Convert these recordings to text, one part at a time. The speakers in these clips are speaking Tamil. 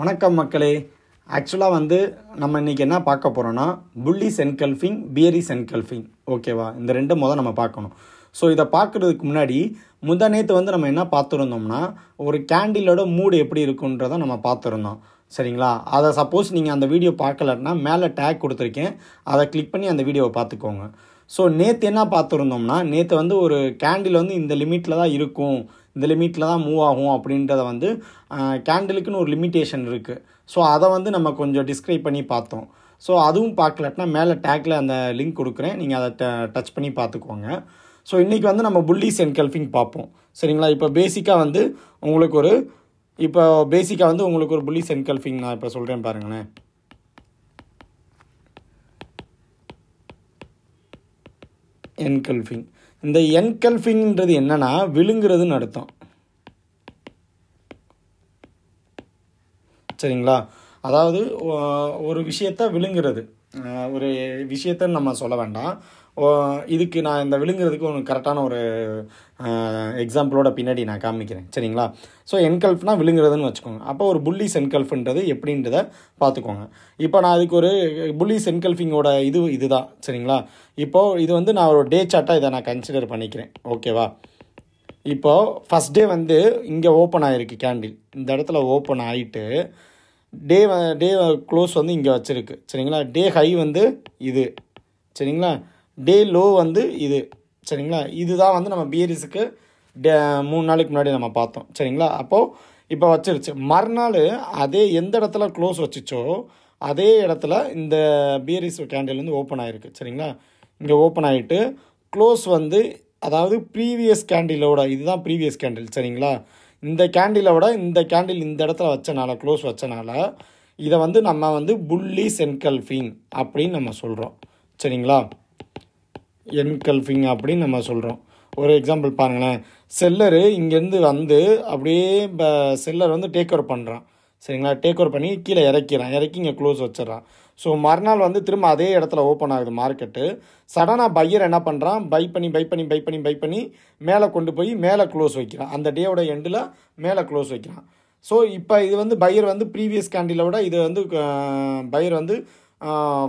வணக்கம் மக்களே. ஆக்சுவலாக வந்து நம்ம இன்றைக்கி என்ன பார்க்க போகிறோன்னா புள்ளி சென்கல்ஃபிங் பியரி சென்கல்ஃபிங். ஓகேவா? இந்த ரெண்டு முதல் நம்ம பார்க்கணும். ஸோ இதை பார்க்குறதுக்கு முன்னாடி முந்தா நேற்று வந்து நம்ம என்ன பார்த்துருந்தோம்னா ஒரு கேண்டிலோட மூடு எப்படி இருக்குன்றதை நம்ம பார்த்துருந்தோம். சரிங்களா? அதை சப்போஸ் நீங்கள் அந்த வீடியோ பார்க்கலன்னா மேலே டேக் கொடுத்துருக்கேன். அதை கிளிக் பண்ணி அந்த வீடியோவை பார்த்துக்கோங்க. ஸோ நேற்று என்ன பார்த்துருந்தோம்னா நேற்று வந்து ஒரு கேண்டில் வந்து இந்த லிமிட்டில் தான் இருக்கும். இந்த லிமிட்டில் தான் மூவ் ஆகும் அப்படின்றத வந்து கேண்டிலுக்குன்னு ஒரு லிமிட்டேஷன் இருக்குது ஸோ அதை வந்து நம்ம கொஞ்சம் டிஸ்கிரைப் பண்ணி பார்த்தோம். ஸோ அதுவும் பார்க்கலட்டினா மேலே டேக்கில் அந்த லிங்க் கொடுக்குறேன். நீங்கள் அதை ட டச் பண்ணி பார்த்துக்கோங்க. ஸோ இன்றைக்கி வந்து நம்ம புல்லிஸ் என்கல்ஃபிங் பார்ப்போம். சரிங்களா? இப்போ பேசிக்காக வந்து உங்களுக்கு ஒரு இப்போ பேசிக்காக வந்து உங்களுக்கு ஒரு புல்லிஸ் என்கல்ஃபிங் நான் இப்போ சொல்கிறேன் பாருங்களேன். என்கல்ஃபிங் இந்த என்கல்ஃபிங்ன்றது என்னன்னா விழுங்குறதுன்னு அர்த்தம். சரிங்களா? அதாவது ஒரு விஷயத்த விழுங்குறது. ஒரு விஷயத்த நம்ம சொல்ல வேண்டாம். இதுக்கு நான் இந்த விழுங்குறதுக்கு ஒரு கரெக்டான ஒரு எக்ஸாம்பிளோட பின்னாடி நான் காமிக்கிறேன். சரிங்களா? ஸோ என்கல்ஃப்னால் விழுங்குறதுன்னு வச்சுக்கோங்க. அப்போ ஒரு புல்லிஸ் என்கல்ஃப்ன்றது எப்படின்றத பார்த்துக்கோங்க. இப்போ நான் அதுக்கு ஒரு புல்லிஸ் என்கல்ஃபிங்கோட இது இதுதான். சரிங்களா? இப்போது இது வந்து நான் ஒரு டே சார்ட்டாக இதை நான் கன்சிடர் பண்ணிக்கிறேன். ஓகேவா இப்போது ஃபஸ்ட் டே வந்து இங்கே ஓப்பன் ஆகிருக்கு கேண்டில் இந்த இடத்துல ஓப்பன் ஆகிட்டு டே டே க்ளோஸ் வந்து இங்கே வச்சுருக்கு. சரிங்களா? டே ஹை வந்து இது. சரிங்களா? டே லோ வந்து இது. சரிங்களா? இதுதான் வந்து நம்ம பியரிஸுக்கு டே மூணு நாளைக்கு முன்னாடி நம்ம பார்த்தோம். சரிங்களா? அப்போது இப்போ வச்சிருச்சு. மறுநாள் அதே எந்த இடத்துல க்ளோஸ் வச்சுச்சோ அதே இடத்துல இந்த பியரிஸ் கேண்டில் வந்து ஓப்பன் ஆகிருக்கு சரிங்களா? இங்கே ஓப்பன் ஆகிட்டு க்ளோஸ் வந்து அதாவது ப்ரீவியஸ் கேண்டிலோட இதுதான் ப்ரீவியஸ் கேண்டில் சரிங்களா? இந்த கேண்டிலோட விட இந்த கேண்டில் இந்த இடத்துல வச்சனால க்ளோஸ் வச்சனால இதை வந்து நம்ம வந்து புல்லி சென்கல்ஃபின் அப்படின்னு நம்ம சொல்கிறோம் சரிங்களா? என்கல்ஃபிங் அப்படின்னு நம்ம சொல்கிறோம் ஒரு எக்ஸாம்பிள் பாருங்களேன். செல்லரு இங்கேருந்து வந்து அப்படியே செல்லர் வந்து டேக் ஓவர் பண்ணுறான் சரிங்களா? டேக் ஓவர் பண்ணி கீழே இறக்கிறான். இறக்கி இங்கே க்ளோஸ் வச்சிடறான். ஸோ மறுநாள் வந்து திரும்ப அதே இடத்துல ஓப்பன் ஆகுது மார்க்கெட்டு சடனாக பையர் என்ன பண்ணுறான் பை பண்ணி பை பண்ணி பை பண்ணி பை பண்ணி மேலே கொண்டு போய் மேலே க்ளோஸ் வைக்கிறான். அந்த டேவோட எண்டில் மேலே க்ளோஸ் வைக்கிறான். ஸோ இப்போ இது வந்து பையர் வந்து ப்ரீவியஸ் கேண்டிலை விட இது வந்து பையர் வந்து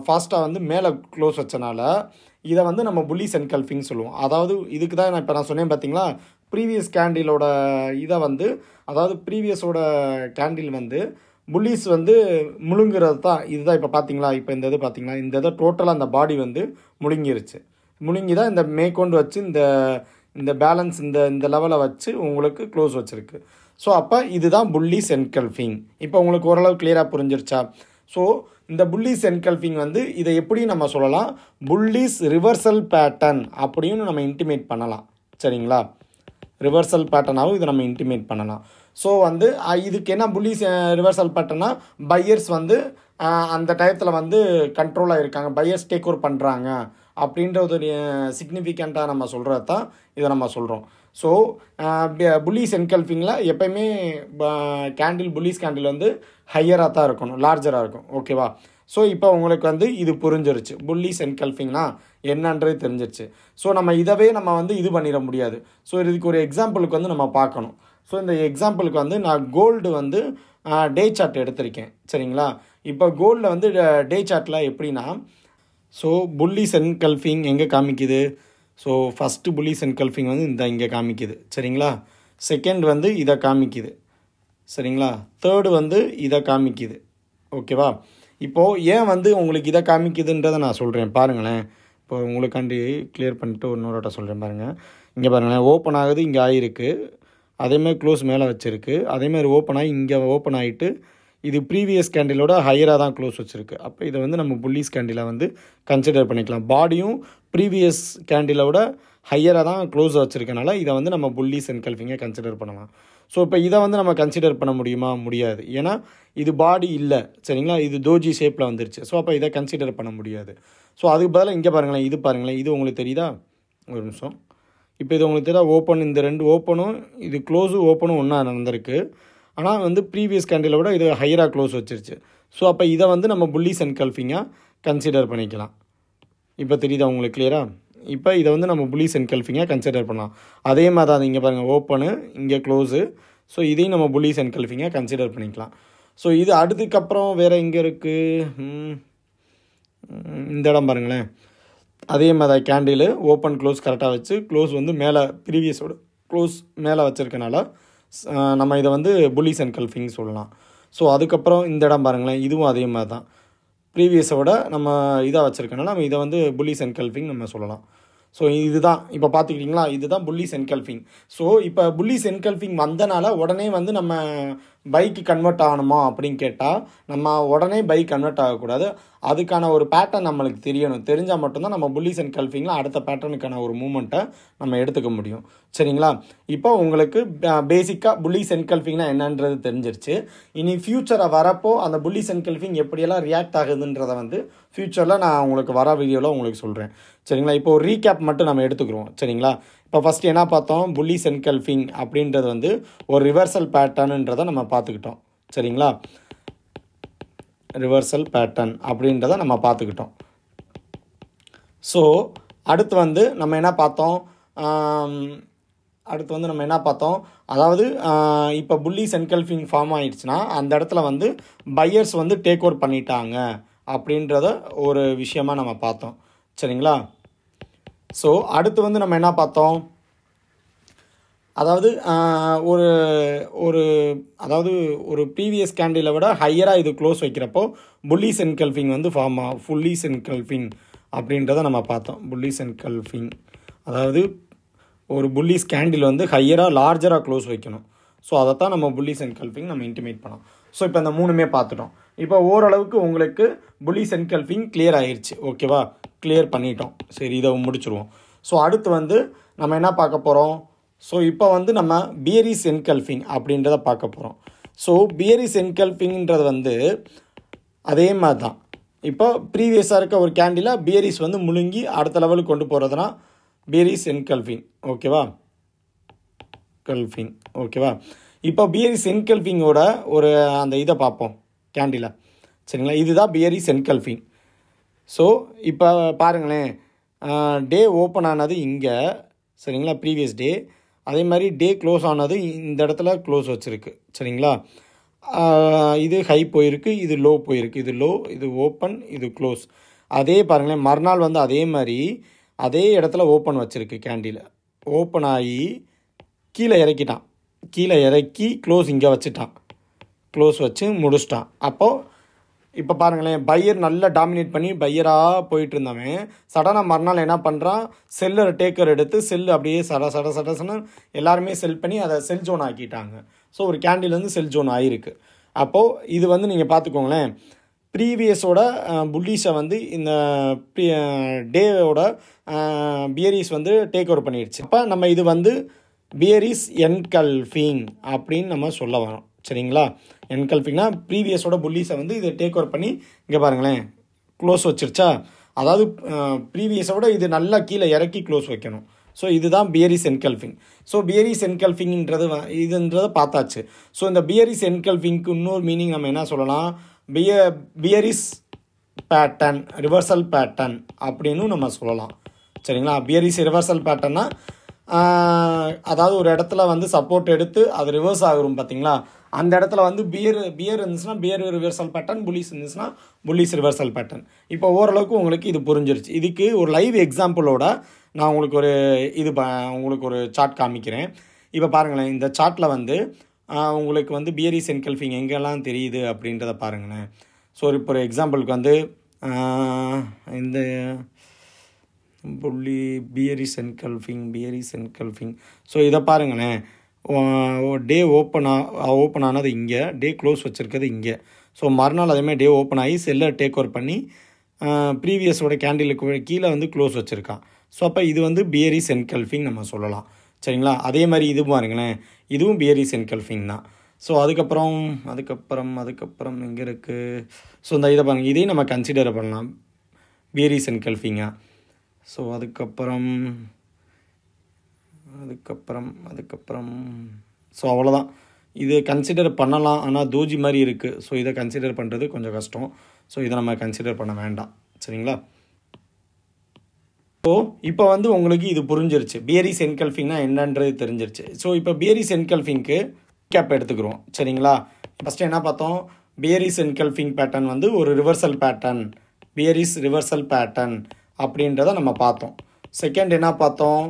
ஃபாஸ்ட்டாக வந்து மேலே க்ளோஸ் வச்சனால இதை வந்து நம்ம புல்லிஸ் என்கல்ஃபிங் சொல்லுவோம். அதாவது இதுக்கு தான் நான் இப்போ நான் சொன்னேன் பார்த்தீங்களா ப்ரீவியஸ் கேண்டிலோட இதை வந்து அதாவது ப்ரீவியஸோட கேண்டில் வந்து புல்லிஸ் வந்து முழுங்குறது தான். இதுதான் இப்போ பார்த்தீங்களா இப்போ இந்த இது பார்த்தீங்களா இந்த இதை டோட்டலாக அந்த பாடி வந்து முழுங்கிருச்சு. முழுங்கி தான் இந்த மேற்கொண்டு வச்சு இந்த இந்த பேலன்ஸ் இந்த இந்த லெவலை வச்சு உங்களுக்கு க்ளோஸ் வச்சுருக்கு. ஸோ அப்போ இதுதான் புல்லிஸ் என்கல்ஃபிங் இப்போ உங்களுக்கு ஓரளவு கிளியராக புரிஞ்சிருச்சா? ஸோ இந்த புல்லிஸ் என்கல்ஃபிங் வந்து இதை எப்படி நம்ம சொல்லலாம்? புல்லிஸ் ரிவர்சல் பேட்டர்ன் அப்படின்னு நம்ம இன்டிமேட் பண்ணலாம். சரிங்களா? ரிவர்சல் பேட்டர்னாகவும் இதை நம்ம இன்டிமேட் பண்ணலாம். ஸோ வந்து இதுக்கு என்ன புல்லிஸ் ரிவர்சல் பேட்டர்னா பையர்ஸ் வந்து அந்த டயத்தில் வந்து கண்ட்ரோலாக இருக்காங்க. பையர்ஸ் டேக் ஓவர் பண்ணுறாங்க அப்படின்ற ஒரு சிக்னிஃபிகண்ட்டாக நம்ம சொல்கிறது தான் இதை நம்ம சொல்கிறோம் ஸோ புல்லிஸ் என்கல்ஃபிங்கில் எப்பயுமே கேண்டில் புல்லிஸ் கேண்டில் வந்து ஹையராக தான் இருக்கணும் லார்ஜராக இருக்கும். ஓகேவா ஸோ இப்போ உங்களுக்கு வந்து இது புரிஞ்சிருச்சு. புல்லிஸ் என்கல்ஃபிங்னா என்னன்றது தெரிஞ்சிருச்சு. ஸோ நம்ம இதவே நம்ம வந்து இது பண்ணிட முடியாது. ஸோ இதுக்கு ஒரு எக்ஸாம்பிளுக்கு வந்து நம்ம பார்க்கணும். ஸோ இந்த எக்ஸாம்பிளுக்கு வந்து நான் கோல்டு வந்து டே சார்ட் எடுத்திருக்கேன். சரிங்களா? இப்போ கோல்டில் வந்து டே சார்ட்டில் எப்படின்னா ஸோ புல்லிஸ் என்கல்ஃபிங் எங்கே காமிக்குது? ஸோ ஃபஸ்ட்டு புலிஸ் என்கல்ஃபிங் வந்து இந்த இங்கே காமிக்குது. சரிங்களா? செகண்ட் வந்து இதை காமிக்குது. சரிங்களா? தேர்டு வந்து இதை காமிக்குது. ஓகேவா? இப்போது ஏன் வந்து உங்களுக்கு இதை காமிக்குதுன்றதை நான் சொல்கிறேன் பாருங்களேன். இப்போ உங்களுக்காண்டி கிளியர் பண்ணிட்டு இன்னொரு வாட்ட சொல்கிறேன் பாருங்கள் இங்கே பாருங்களேன். ஓப்பன் ஆகுது இங்கே ஆகிருக்கு அதேமாதிரி க்ளோஸ் மேலே வச்சுருக்கு. அதேமாதிரி ஓப்பன் ஆகி இங்கே ஓப்பன் ஆகிட்டு இது ப்ரீவியஸ் கேண்டிலோட ஹையராக தான் க்ளோஸ் வச்சுருக்கு. அப்போ இதை வந்து நம்ம புள்ளிஸ் கேண்டிலை வந்து கன்சிடர் பண்ணிக்கலாம். பாடியும் ப்ரீவியஸ் கேண்டிலோட ஹையராக தான் க்ளோஸ் வச்சுருக்கனால இதை வந்து நம்ம புள்ளிஸ் என்கல்ஃபிங்கை கன்சிடர் பண்ணலாம். ஸோ இப்போ இதை வந்து நம்ம கன்சிடர் பண்ண முடியுமா? முடியாது. ஏன்னா இது பாடி இல்லை. சரிங்களா? இது தோஜி ஷேப்பில் வந்துருச்சு. ஸோ அப்போ இதை கன்சிடர் பண்ண முடியாது. ஸோ அதுக்கு பதிலாக இங்கே பாருங்களேன். இது பாருங்களேன். இது உங்களுக்கு தெரியுதா? ஒரு நிமிஷம். இப்போ இது உங்களுக்கு தெரியாத? ஓப்பன் இந்த ரெண்டு ஓப்பனும் இது க்ளோஸும் ஓப்பனும் ஒன்றா நடந்திருக்கு. ஆனால் வந்து ப்ரீவியஸ் கேண்டிலை விட இது ஹையராக க்ளோஸ் வச்சிருச்சு. ஸோ அப்போ இதை வந்து நம்ம புல்லிஸ் அண்ட் கல்ஃபிங்காக கன்சிடர் பண்ணிக்கலாம். இப்போ தெரியுதா உங்களுக்கு கிளியரா இப்போ இதை வந்து நம்ம புலிஸ் அண்ட் கல்ஃபிங்காக கன்சிடர் பண்ணலாம். அதே மாதிரி தான் இங்கே பாருங்கள் ஓப்பனு இங்கே க்ளோஸு ஸோ இதையும் நம்ம புள்ளிஸ் அண்ட் கல்ஃபிங்காக கன்சிடர் பண்ணிக்கலாம். ஸோ இது அடுத்துக்கப்புறம் வேறு எங்கே இருக்குது இந்த இடம் பாருங்களேன். அதே மாதிரி கேண்டிலு ஓப்பன் க்ளோஸ் கரெக்டாக வச்சு க்ளோஸ் வந்து மேலே ப்ரீவியஸோட க்ளோஸ் மேலே வச்சுருக்கனால நம்ம இதை வந்து புல்லிஸ் அண்ட் கல்ஃபிங் சொல்லலாம். ஸோ அதுக்கப்புறம் இந்த இடம் பாருங்களேன் இதுவும் அதே மாதிரி தான். ப்ரீவியஸோட நம்ம இதாக வச்சுருக்கனால நம்ம இதை வந்து புல்லிஸ் அண்ட் கல்ஃபிங் நம்ம சொல்லலாம். ஸோ இதுதான். இப்போ பார்த்துக்கிட்டிங்களா இதுதான் புல்லிஸ் என்கல்ஃபிங் ஸோ இப்போ புல்லிஸ் என்கல்ஃபிங் வந்தனால உடனே வந்து நம்ம பைக்கு கன்வெர்ட் ஆகணுமா அப்படின்னு கேட்டால் நம்ம உடனே பைக் கன்வெர்ட் ஆகக்கூடாது. அதுக்கான ஒரு பேட்டர்ன் நம்மளுக்கு தெரியணும். தெரிஞ்சால் மட்டும்தான் நம்ம புல்லிஸ் அண்ட் கல்ஃபிங்கில் அடுத்த பேட்டர்னுக்கான ஒரு மூமெண்ட்டை நம்ம எடுத்துக்க முடியும். சரிங்களா? இப்போ உங்களுக்கு பேசிக்காக புல்லிஸ் அண்ட் கல்ஃபிங்னா என்னன்றது தெரிஞ்சிருச்சு. இனி ஃப்யூச்சரை வரப்போ அந்த புல்லிஸ் அண்ட் கல்ஃபிங் எப்படியெல்லாம் ரியாக்ட் ஆகுதுன்றதை வந்து ஃப்யூச்சரில் நான் உங்களுக்கு வர வீடியோவில் உங்களுக்கு சொல்கிறேன் சரிங்களா? இப்போ ஒரு ரீகேப் மட்டும் நம்ம எடுத்துக்கிறோம். சரிங்களா? இப்போ ஃபஸ்ட்டு என்ன பார்த்தோம்? புல்லி சென்கல்ஃபிங் அப்படின்றது வந்து ஒரு ரிவர்சல் பேட்டர்னுன்றதை நம்ம பார்த்துக்கிட்டோம். சரிங்களா? ரிவர்சல் பேட்டர்ன் அப்படின்றத நம்ம பார்த்துக்கிட்டோம். ஸோ அடுத்து வந்து நம்ம என்ன பார்த்தோம்? அடுத்து வந்து நம்ம என்ன பார்த்தோம்? அதாவது இப்போ புல்லி சென்கல்ஃபிங் ஃபார்ம் ஆயிடுச்சுன்னா அந்த இடத்துல வந்து பையர்ஸ் வந்து டேக் ஓவர் பண்ணிட்டாங்க அப்படின்றத ஒரு விஷயமாக நம்ம பார்த்தோம். சரிங்களா? ஸோ அடுத்து வந்து நம்ம என்ன பார்த்தோம்? அதாவது ஒரு ஒரு அதாவது ஒரு ப்ரீவியஸ் கேண்டிலை விட ஹையராக இது க்ளோஸ் வைக்கிறப்போ புல்லிஸ் என்கல்ஃபிங் வந்து ஃபார்ம் ஆ ஃபுல்லிஸ் என்கல்ஃபிங் அப்படின்றத நம்ம பார்த்தோம். புல்லிஸ் என்கல்ஃபிங் அதாவது ஒரு புல்லிஸ் கேண்டில் வந்து ஹையராக லார்ஜராக க்ளோஸ் வைக்கணும். ஸோ அதைத்தான் நம்ம புல்லிஸ் என்கல்ஃபிங் நம்ம இன்டிமேட் பண்ணோம். ஸோ இப்போ இந்த மூணுமே பார்த்துட்டோம். இப்போ ஓரளவுக்கு உங்களுக்கு புல்லிஸ் என்கல்ஃபிங் கிளியர் ஆயிடுச்சு ஓகேவா கிளியர் பண்ணிட்டோம். சரி இதை முடிச்சுருவோம். ஸோ அடுத்து வந்து நம்ம என்ன பார்க்க போகிறோம் ஸோ இப்போ வந்து நம்ம பியரிஸ் என்கல்ஃபிங் அப்படின்றத பார்க்க போகிறோம் ஸோ பியரிஸ் என்கல்ஃபிங்கிறது வந்து அதே மாதிரி தான் இப்போ ப்ரீவியஸாக இருக்க ஒரு கேண்டில் பியரிஸ் வந்து முழுங்கி அடுத்த லெவலுக்கு கொண்டு போகிறதுனா பியரிஸ் என்கல்ஃபிங் ஓகேவா கல்ஃபிங் ஓகேவா இப்போ பியரிஸ் என்கல்ஃபிங்கோட ஒரு அந்த இதை பார்ப்போம் கேண்டில் சரிங்களா? இதுதான் பியரிஸ் என்கல்ஃபிங் ஸோ இப்போ பாருங்களேன். டே ஓப்பன் ஆனது இங்கே. சரிங்களா? ப்ரீவியஸ் டே அதே மாதிரி டே க்ளோஸ் ஆனது இந்த இடத்துல க்ளோஸ் வச்சுருக்கு. சரிங்களா? இது ஹை போயிருக்கு இது லோ போயிருக்கு. இது லோ இது ஓப்பன் இது க்ளோஸ் அதே பாருங்களேன் மறுநாள் வந்து அதே மாதிரி அதே இடத்துல ஓப்பன் வச்சுருக்கு கேண்டில் ஓப்பன் ஆகி கீழே இறக்கிட்டான். கீழே இறக்கி க்ளோஸ் இங்கே வச்சுட்டான். க்ளோஸ் வச்சு முடிச்சிட்டான். அப்போது இப்போ பாருங்களேன் பையர் நல்லா டாமினேட் பண்ணி பையராக போயிட்டு இருந்தவன் சடனாக மறுநாள் என்ன பண்ணுறான் செல்லர் டேக்கர் எடுத்து செல் அப்படியே சட சட சடசன்னு எல்லாருமே செல் பண்ணி அதை செல் ஜோன் ஆக்கிட்டாங்க. ஸோ ஒரு கேண்டில்லேருந்து செல் ஜோன் ஆகிருக்கு அப்போது இது வந்து நீங்கள் பார்த்துக்கோங்களேன் ப்ரீவியஸோட புல்லிஷை வந்து இந்த டேவோட பியரிஸ் வந்து டேக் ஓவர் பண்ணிடுச்சு அப்போ நம்ம இது வந்து பியரிஸ் என்கல்ஃபிங் அப்படின்னு நம்ம சொல்ல வரோம். சரிங்களா? என்கல்ஃபிங்னா ப்ரீவியஸோட புல்லிஸை வந்து இதை டேக் ஓவர் பண்ணி இங்கே பாருங்களேன் க்ளோஸ் வச்சிருச்சா? அதாவது ப்ரீவியஸோட இது நல்லா கீழே இறக்கி க்ளோஸ் வைக்கணும். ஸோ இதுதான் பியரிஸ் என்கல்ஃபிங் ஸோ பியரிஸ் என்கல்ஃபிங்ன்றது இதுன்றதை பார்த்தாச்சு. ஸோ இந்த பியரிஸ் என்கல்ஃபிங்க்கு இன்னொரு மீனிங் நம்ம என்ன சொல்லலாம்? பிய பியரிஸ் பேட்டர்ன் ரிவர்சல் பேட்டர்ன் அப்படின்னு நம்ம சொல்லலாம். சரிங்களா? பியரிஸ் ரிவர்சல் பேட்டர்னா அதாவது ஒரு இடத்துல வந்து சப்போர்ட் எடுத்து அது ரிவர்ஸ் ஆகும் பார்த்தீங்களா அந்த இடத்துல வந்து பியர் பியர் இருந்துச்சுன்னா பியர் ரிவர்சல் பேட்டர்ன் புலிஸ் இருந்துச்சுன்னா புலிஸ் ரிவர்சல் பேட்டர்ன் இப்போ ஓரளவுக்கு உங்களுக்கு இது புரிஞ்சிருச்சு. இதுக்கு ஒரு லைவ் எக்ஸாம்பிளோட நான் உங்களுக்கு ஒரு இது ப உங்களுக்கு ஒரு சார்ட் காமிக்கிறேன். இப்போ பாருங்களேன் இந்த சார்ட்டில் வந்து உங்களுக்கு வந்து பியரிஸ் என்கல்ஃபிங் எங்கெல்லாம் தெரியுது அப்படின்றத பாருங்களேன். ஸோ இப்போ ஒரு எக்ஸாம்பிளுக்கு வந்து இந்த புள்ளி bearish engulfing bearish engulfing so இதை பாருங்களேன். டே ஓப்பன் ஆ ஓப்பன் ஆனது இங்கே டே க்ளோஸ் வச்சுருக்கிறது இங்கே. ஸோ மறுநாள் அதேமாதிரி டே ஓப்பன் ஆகி செல்லை டேக் ஓவர் பண்ணி ப்ரீவியஸோட கேண்டிலுக்கு கீழே வந்து க்ளோஸ் வச்சுருக்கான். ஸோ அப்போ இது வந்து பியரிஸ் என்கல்ஃபிங் நம்ம சொல்லலாம். சரிங்களா? அதே மாதிரி இது பாருங்களேன். இதுவும் பியரிஸ் என்கல்ஃபிங் தான். ஸோ அதுக்கப்புறம் அதுக்கப்புறம் அதுக்கப்புறம் எங்கே இருக்குது ஸோ இந்த இதை பாருங்கள் இதையும் நம்ம கன்சிடர் பண்ணலாம். பியரிஸ் என்கல்ஃபிங்காக ஸோ அதுக்கப்புறம் அதுக்கப்புறம் அதுக்கப்புறம் ஸோ அவ்வளோதான் இது கன்சிடர் பண்ணலாம். ஆனால் தூஜி மாதிரி இருக்குது ஸோ இதை கன்சிடர் பண்ணுறது கொஞ்சம் கஷ்டம். ஸோ இதை நம்ம கன்சிடர் பண்ண வேண்டாம். சரிங்களா? ஸோ இப்போ வந்து உங்களுக்கு இது புரிஞ்சிருச்சு. பியரிஸ் சென்கல்ஃபிங்னா என்னன்றது தெரிஞ்சிருச்சு. ஸோ இப்போ பியரி சென்கல்ஃபிங்க்கு கேப் எடுத்துக்கிறோம். சரிங்களா? ஃபஸ்ட்டு என்ன பார்த்தோம்? பியரிஸ் என்கல்ஃபிங் பேட்டர்ன் வந்து ஒரு reversal pattern bearish reversal pattern அப்படின்றத நம்ம பார்த்தோம். செகண்ட் என்ன பார்த்தோம்?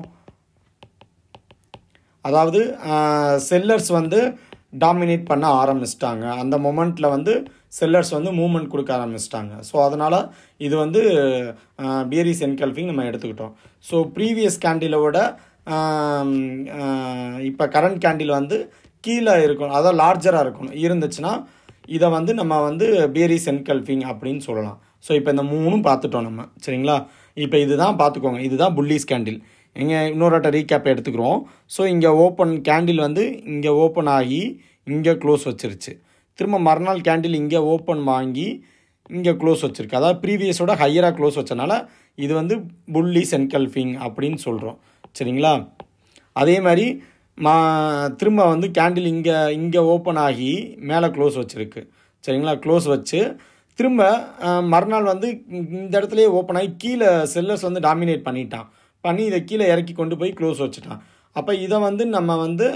அதாவது செல்லர்ஸ் வந்து டாமினேட் பண்ண ஆரம்பிச்சிட்டாங்க. அந்த மொமெண்ட்டில் வந்து செல்லர்ஸ் வந்து மூவ்மெண்ட் கொடுக்க ஆரம்பிச்சிட்டாங்க. ஸோ அதனால் இது வந்து பியரிஸ் என்கல்ஃபிங் நம்ம எடுத்துக்கிட்டோம். ஸோ ப்ரீவியஸ் கேண்டிலோட இப்போ கரண்ட் கேண்டில் வந்து கீழே இருக்கணும். அதாவது லார்ஜராக இருக்கணும். இருந்துச்சுன்னா இதை வந்து நம்ம வந்து பியரிஸ் என்கல்ஃபிங் அப்படின்னு சொல்லலாம். ஸோ இப்போ இந்த மூணும் பார்த்துட்டோம் நம்ம. சரிங்களா? இப்போ இதுதான் பார்த்துக்கோங்க இதுதான் புல்லிஸ் கேண்டில் இங்கே இன்னொரு ரீகேப் எடுத்துக்கிறோம். ஸோ இங்கே ஓப்பன் கேண்டில் வந்து இங்கே ஓப்பன் ஆகி இங்கே க்ளோஸ் வச்சிருச்சு. திரும்ப மறுநாள் கேண்டில் இங்கே ஓப்பன் வாங்கி இங்கே க்ளோஸ் வச்சுருக்கு. அதாவது ப்ரீவியஸோட ஹையராக க்ளோஸ் வச்சனால இது வந்து புல்லி சென்கல்ஃபிங் அப்படின்னு சொல்கிறோம் சரிங்களா? அதே மாதிரி மா திரும்ப வந்து கேண்டில் இங்கே இங்கே ஓப்பன் ஆகி மேலே க்ளோஸ் வச்சுருக்கு. சரிங்களா? க்ளோஸ் வச்சு திரும்ப மறுநாள் வந்து இந்த இடத்துலையே ஓப்பன் ஆகி கீழே செல்லர்ஸ் வந்து டாமினேட் பண்ணிட்டான். பண்ணி இதை கீழே இறக்கி கொண்டு போய் க்ளோஸ் வச்சுட்டான். அப்போ இதை வந்து நம்ம வந்து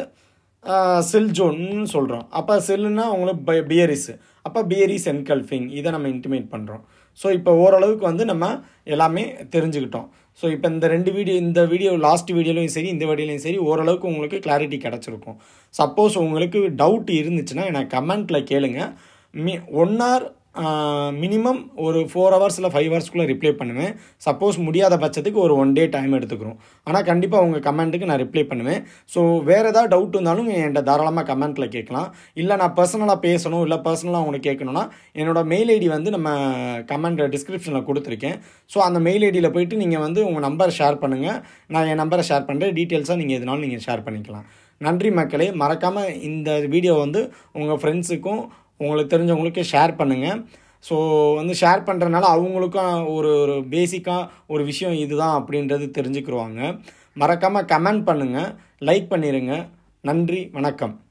செல் ஜோன்னு சொல்கிறோம் அப்போ செல்லுன்னா அவங்களுக்கு ப பியரிஸு அப்போ பியரிஸ் என்கல்ஃபிங் இதை நம்ம இன்டிமேட் பண்ணுறோம் ஸோ இப்போ ஓரளவுக்கு வந்து நம்ம எல்லாமே தெரிஞ்சுக்கிட்டோம். ஸோ இப்போ இந்த ரெண்டு வீடியோ இந்த வீடியோ லாஸ்ட் வீடியோலையும் சரி இந்த வீடியோலையும் சரி ஓரளவுக்கு உங்களுக்கு கிளாரிட்டி கிடச்சிருக்கும். சப்போஸ் உங்களுக்கு டவுட் இருந்துச்சுன்னா எனக்கு கமெண்ட்டில் கேளுங்க. மீ ஒன் ஆர் மினிமம் ஒரு ஃபோர் ஹவர்ஸ் இல்லை ஃபைவ் ஹவர்ஸ்க்குள்ளே ரிப்ளை பண்ணுவேன். சப்போஸ் முடியாத பட்சத்துக்கு ஒரு ஒன் டே டைம் எடுத்துக்கிறோம். ஆனால் கண்டிப்பாக உங்கள் கமெண்ட்டுக்கு நான் ரிப்ளை பண்ணுவேன். ஸோ வேறு ஏதாவது டவுட் இருந்தாலும் என்கிட்ட தாராளமாக கமெண்ட்டில் கேட்கலாம். இல்லை நான் பர்சனலாக பேசணும் இல்லை பர்சனலாக உங்களுக்கு கேட்கணுன்னா என்னோடய மெயில் ஐடி வந்து நம்ம கமெண்ட் டிஸ்கிரிப்ஷனில் கொடுத்துருக்கேன். ஸோ அந்த மெயில் ஐடியில் போயிட்டு நீங்கள் வந்து உங்கள் நம்பரை ஷேர் பண்ணுங்கள் நான் என் நம்பரை ஷேர் பண்ணுறேன் டீட்டெயில்ஸாக நீங்கள் எதுனாலும் நீங்கள் ஷேர் பண்ணிக்கலாம். நன்றி மக்களே. மறக்காமல் இந்த வீடியோ வந்து உங்கள் ஃப்ரெண்ட்ஸுக்கும் உங்களுக்கு தெரிஞ்சவங்களுக்கு ஷேர் பண்ணுங்கள் ஸோ வந்து ஷேர் பண்ணுறதுனால அவங்களுக்கும் ஒரு ஒரு பேசிக்காக ஒரு விஷயம் இதுதான் அப்படின்றது தெரிஞ்சுக்கிருவாங்க. மறக்காமல் கமெண்ட் பண்ணுங்கள் லைக் பண்ணிடுங்க நன்றி வணக்கம்.